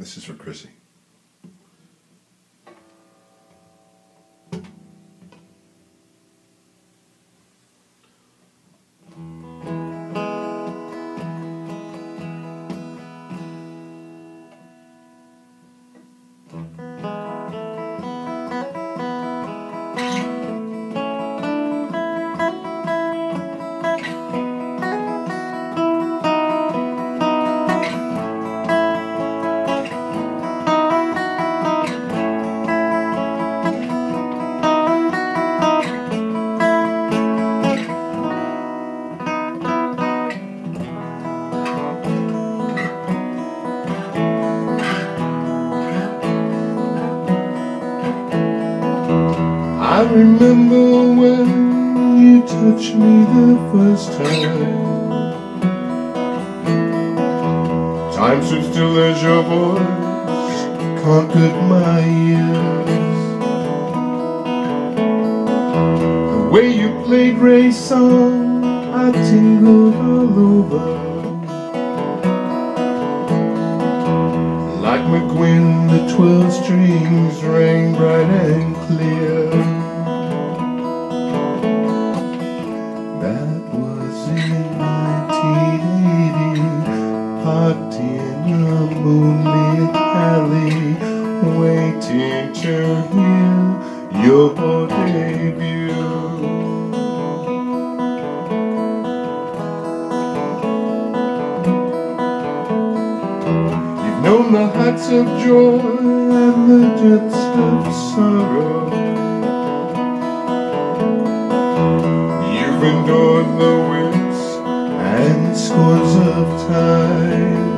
This is for Chrissie. I remember when you touched me the first time. Time stood still as your voice conquered my ears. The way you played Ray's song, I tingled all over. Like McGuinn, the twelve strings rang bright and clear. To hear your debut. You've known the heights of joy and the depths of sorrow. You've endured the winds and scores of time.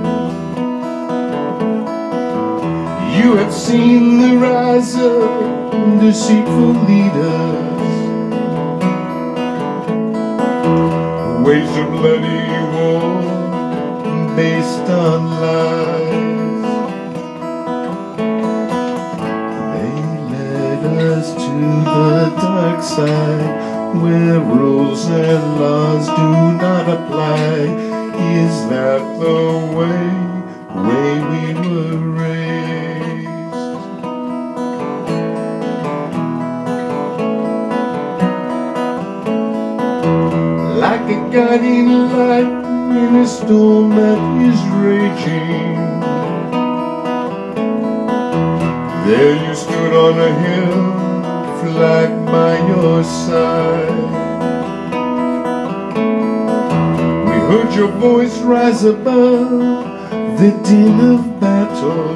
You have seen the rise of deceitful leaders, waves of bloody war based on lies. They led us to the dark side where rules and laws do not apply. Is that the way A guiding light in a storm that is raging. There you stood on a hill, flag by your side. We heard your voice rise above the din of battle,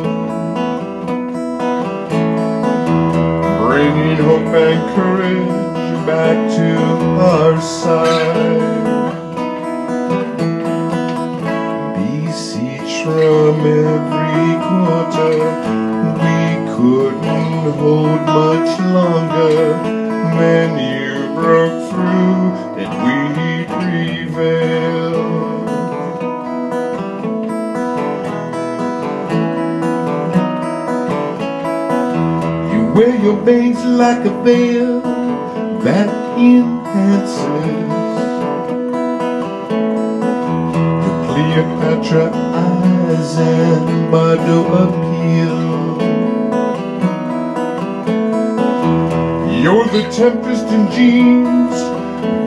bringing hope and courage back to our side. From every quarter, we couldn't hold much longer. Then you broke through and we prevailed. You wear your veins like a veil that enhances the Cleopatra eyes and Bardot appeal. You're the tempest in jeans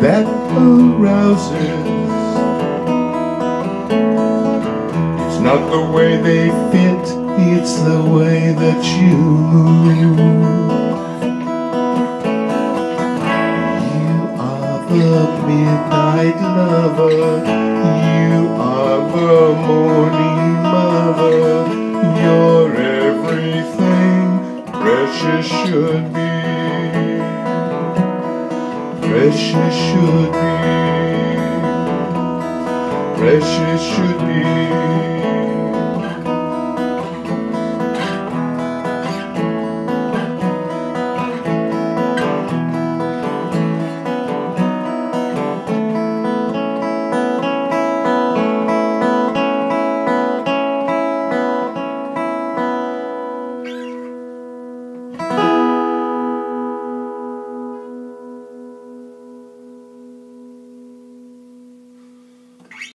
that arouses. It's not the way they fit, it's the way that you move. You are the midnight lover. You are the morning mother. You're everything precious should be. Precious should be. Precious should be.